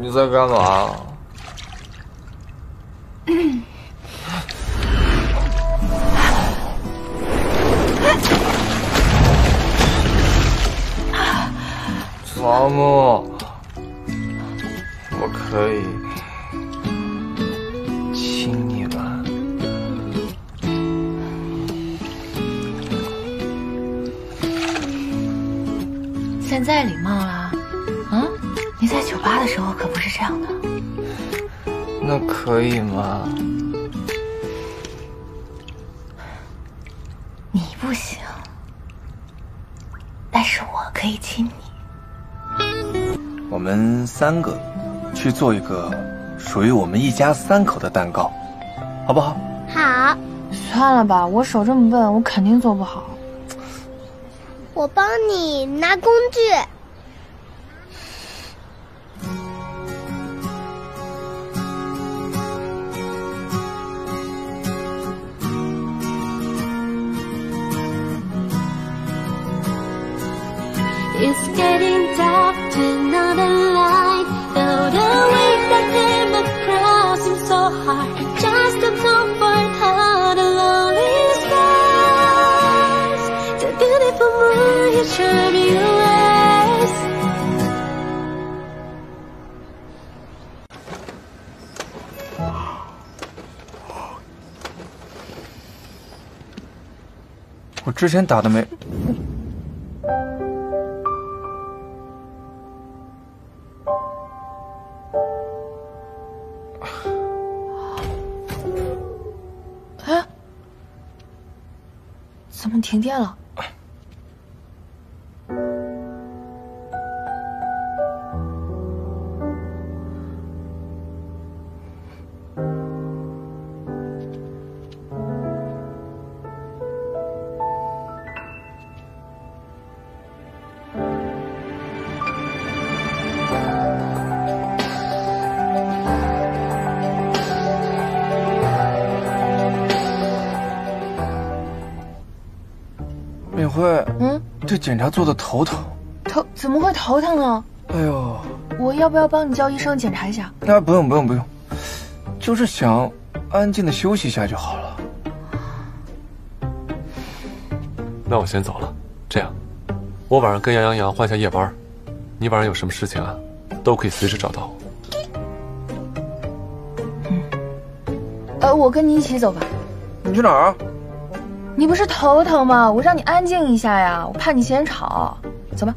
你在干嘛？草木，我可以亲你吗？现在礼貌了，在酒吧的时候可不是这样的。那可以吗？你不行，但是我可以亲你。我们三个去做一个属于我们一家三口的蛋糕，好不好？好，算了吧，我手这么笨，我肯定做不好。我帮你拿工具。It's getting dark, turn on the light. Though the weight that came across seems so hard. Just to comfort her, the lonely stars. The beautiful moon is shining away. 我之前打的没。 怎么停电了？敏慧，嗯，这检查做的头疼。头怎么会头疼呢？哎呦，我要不要帮你叫医生检查一下？那不用不用不用，就是想安静的休息一下就好了。那我先走了。这样，我晚上跟杨洋洋换下夜班，你晚上有什么事情啊，都可以随时找到我。呃，我跟你一起走吧。你去哪儿啊？你不是头疼吗？我让你安静一下呀，我怕你嫌吵。走吧。